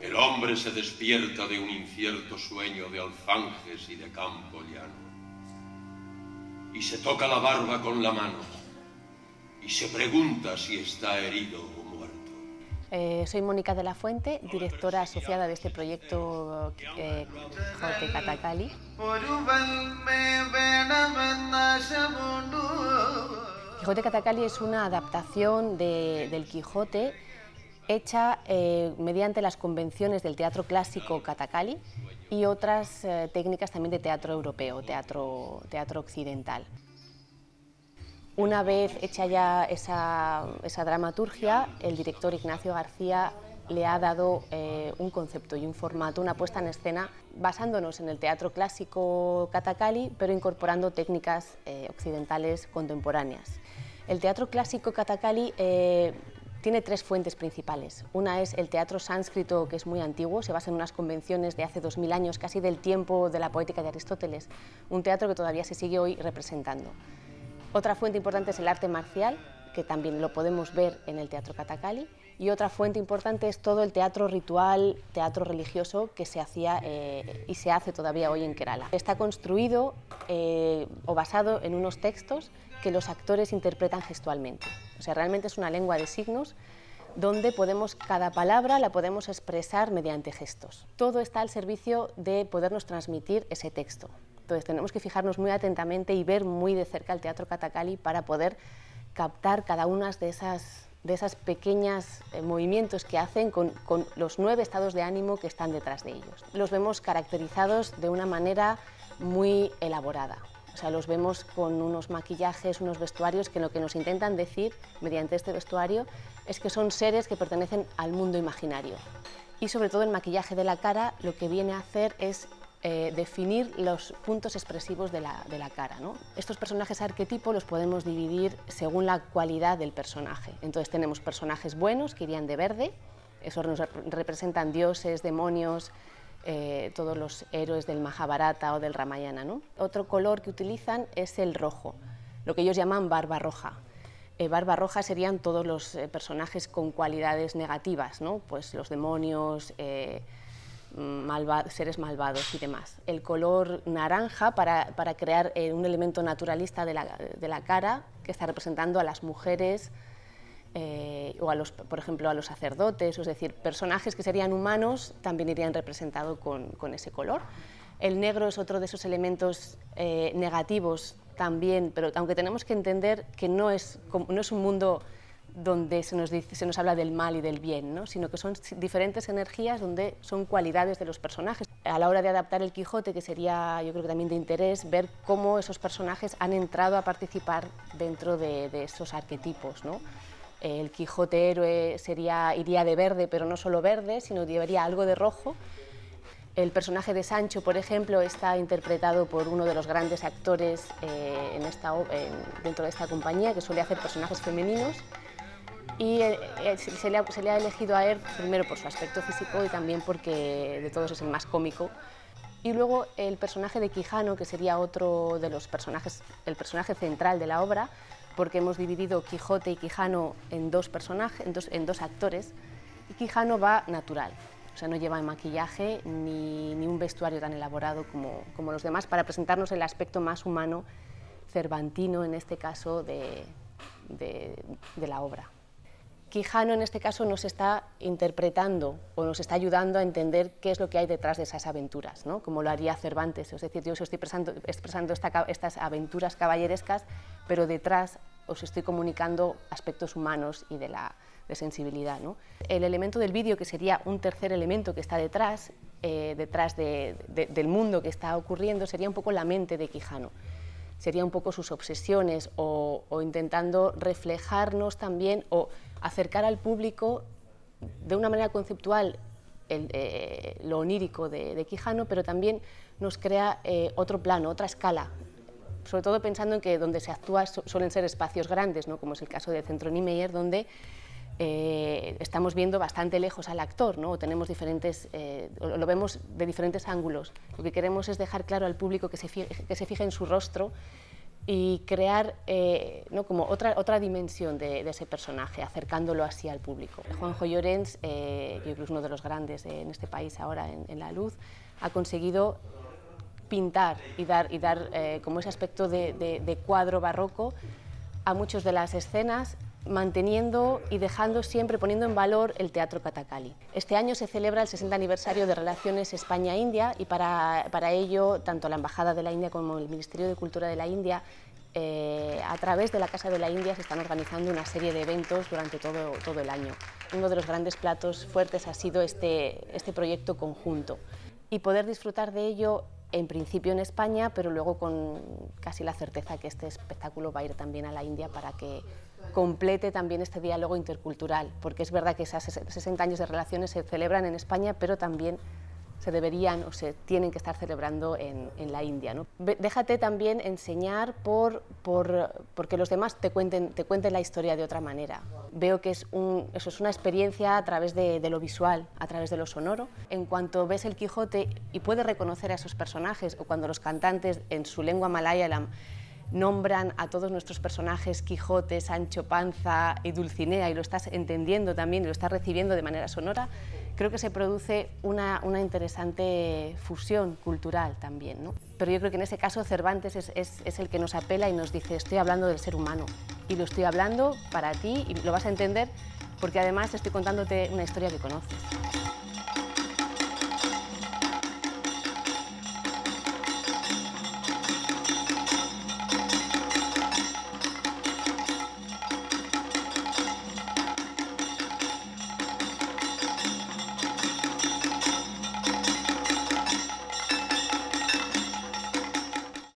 El hombre se despierta de un incierto sueño de alfanjes y de campo llano. Y se toca la barba con la mano. Y se pregunta si está herido o muerto. Eh, soy Mónica de la Fuente, directora asociada de este proyecto eh, Quijote Catacali. Quijote Catacali es una adaptación de- del Quijote hecha eh, mediante las convenciones del teatro clásico Catacali y otras eh, técnicas también de teatro europeo, teatro, teatro occidental. Una vez hecha ya esa, esa dramaturgia, el director Ignacio García le ha dado eh, un concepto y un formato, una puesta en escena, basándonos en el teatro clásico Catacali, pero incorporando técnicas occidentales contemporáneas. El teatro clásico Catacali eh, tiene tres fuentes principales. Una es el teatro sánscrito, que es muy antiguo, se basa en unas convenciones de hace 2000 años, casi del tiempo de la poética de Aristóteles, un teatro que todavía se sigue hoy representando. Otra fuente importante es el arte marcial, que también lo podemos ver en el teatro Catacali, y otra fuente importante es todo el teatro ritual, teatro religioso que se hacía eh, y se hace todavía hoy en Kerala. Está construido eh, o basado en unos textos que los actores interpretan gestualmente. O sea, realmente es una lengua de signos donde podemos, cada palabra la podemos expresar mediante gestos. Todo está al servicio de podernos transmitir ese texto. Entonces tenemos que fijarnos muy atentamente y ver muy de cerca el teatro Catacali para poder captar cada una de esas, de esas pequeñas eh, movimientos que hacen con, con los nueve estados de ánimo que están detrás de ellos. Los vemos caracterizados de una manera muy elaborada. O sea, los vemos con unos maquillajes, unos vestuarios que lo que nos intentan decir mediante este vestuario es que son seres que pertenecen al mundo imaginario. Y sobre todo el maquillaje de la cara lo que viene a hacer es eh, definir los puntos expresivos de la, de la cara. ¿no? Estos personajes arquetipos los podemos dividir según la cualidad del personaje. Entonces tenemos personajes buenos que irían de verde, esos nos rep- representan dioses, demonios, eh, todos los héroes del Mahabharata o del Ramayana. Otro color que utilizan es el rojo, lo que ellos llaman barba roja. Eh, barba roja serían todos los personajes con cualidades negativas, ¿no? pues los demonios, seres malvados y demás. El color naranja para, para crear eh, un elemento naturalista de la, de la cara que está representando a las mujeres eh, o a los, por ejemplo, a los sacerdotes, es decir, personajes que serían humanos también irían representados con, con ese color. El negro es otro de esos elementos eh, negativos también, pero aunque tenemos que entender que no es, no es un mundo donde se nos, dice, se nos habla del mal y del bien, ¿no? sino que son diferentes energías donde son cualidades de los personajes. A la hora de adaptar el Quijote, que sería yo creo que también de interés, ver cómo esos personajes han entrado a participar dentro de, de esos arquetipos. ¿no? El Quijote héroe sería, iría de verde, pero no solo verde, sino llevaría algo de rojo. El personaje de Sancho, por ejemplo, está interpretado por uno de los grandes actores eh, en esta, en- dentro de esta compañía, que suele hacer personajes femeninos. Y eh, eh, se, le ha, se le ha elegido a él primero por su aspecto físico y también porque de todos es el más cómico. Y luego el personaje de Quijano, que sería otro de los personajes, el personaje central de la obra, porque hemos dividido Quijote y Quijano en dos personajes, en dos, en dos actores, y Quijano va natural, o sea, no lleva maquillaje ni, ni un vestuario tan elaborado como, como los demás, para presentarnos el aspecto más humano, cervantino en este caso, de, de- de la obra. Quijano en este caso nos está interpretando o nos está ayudando a entender qué es lo que hay detrás de esas aventuras, ¿no? como lo haría Cervantes. Es decir, yo os estoy expresando, estas aventuras caballerescas, pero detrás os estoy comunicando aspectos humanos y de, la, sensibilidad. El elemento del vídeo, que sería un tercer elemento que está detrás, eh, detrás de- de- del mundo que está ocurriendo, sería un poco la mente de Quijano sería un poco sus obsesiones o, o intentando reflejarnos también o acercar al público de una manera conceptual eh, lo onírico de, Quijano, pero también nos crea eh, otro plano, otra escala, sobre todo pensando en que donde se actúa su- suelen ser espacios grandes, ¿no? como es el caso del Centro Niemeyer, donde eh, estamos viendo bastante lejos al actor, ¿no? o tenemos diferentes, lo vemos de diferentes ángulos. Lo que queremos es dejar claro al público que se fije, que se fije en su rostro y crear eh, ¿no? como otra, otra dimensión de, ese personaje, acercándolo así al público. Juanjo Llorens, eh, yo creo que es uno de los grandes en este país ahora en, la luz, ha conseguido pintar y dar, y dar eh, como ese aspecto de, de cuadro barroco a muchas de las escenas manteniendo y dejando siempre, poniendo en valor el Teatro Katakali. Este año se celebra el 60 aniversario de Relaciones España-India y para, para, ello tanto la Embajada de la India como el Ministerio de Cultura de la India eh, a través de la Casa de la India se están organizando una serie de eventos durante todo, todo el año. Uno de los grandes platos fuertes ha sido este, este proyecto conjunto y poder disfrutar de ello en principio en España, pero luego con casi la certeza que este espectáculo va a ir también a la India para que complete también este diálogo intercultural, porque es verdad que esos 60 años de relaciones se celebran en España, pero también se deberían o se tienen que estar celebrando en, la India. ¿no? Déjate también enseñar por, por, porque los demás te cuenten, te cuenten la historia de otra manera. Veo que es, un, eso es una experiencia a través de, de, lo visual, a través de lo sonoro. En cuanto ves el Quijote y puedes reconocer a esos personajes, o cuando los cantantes en su lengua malayalam nombran a todos nuestros personajes, Quijote, Sancho Panza y Dulcinea, y lo estás entendiendo también y lo estás recibiendo de manera sonora, creo que se produce una, interesante fusión cultural también. ¿no? Pero yo creo que en ese caso Cervantes es, es el que nos apela y nos dice, estoy hablando del ser humano, y lo estoy hablando para ti, y lo vas a entender porque además estoy contándote una historia que conoces.